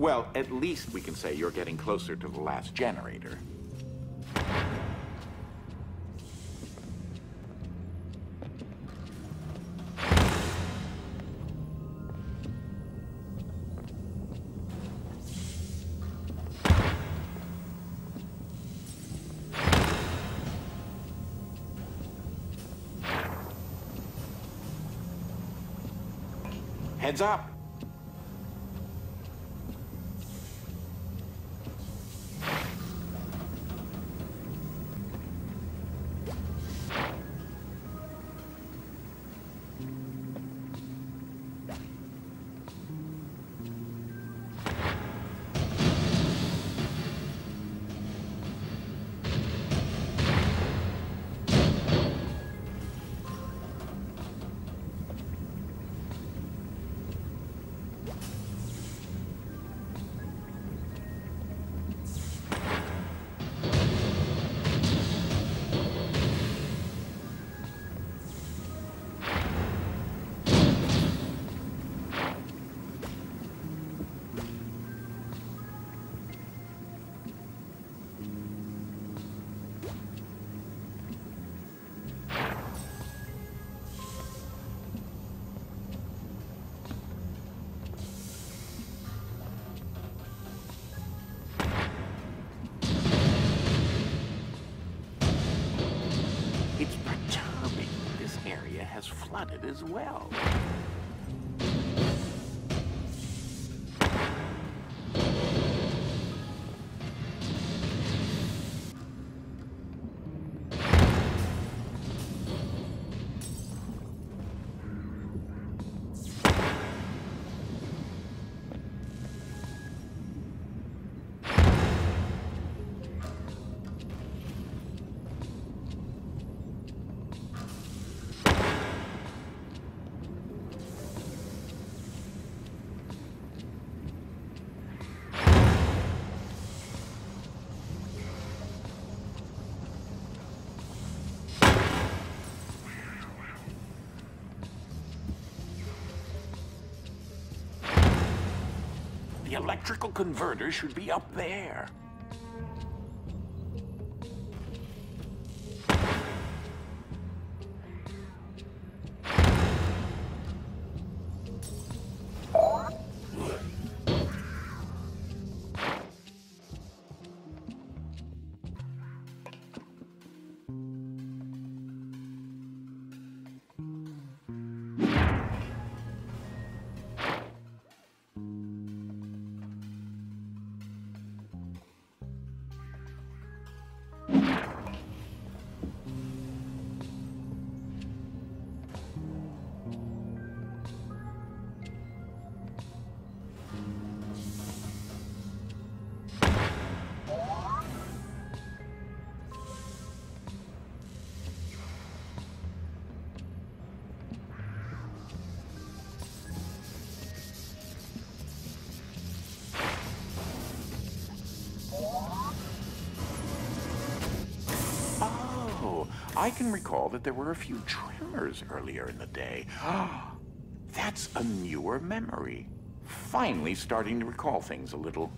Well, at least we can say you're getting closer to the last generator. Heads up. Has flooded as well. The electrical converter should be up there. Oh, I can recall that there were a few tremors earlier in the day. Ah, that's a newer memory. Finally starting to recall things a little.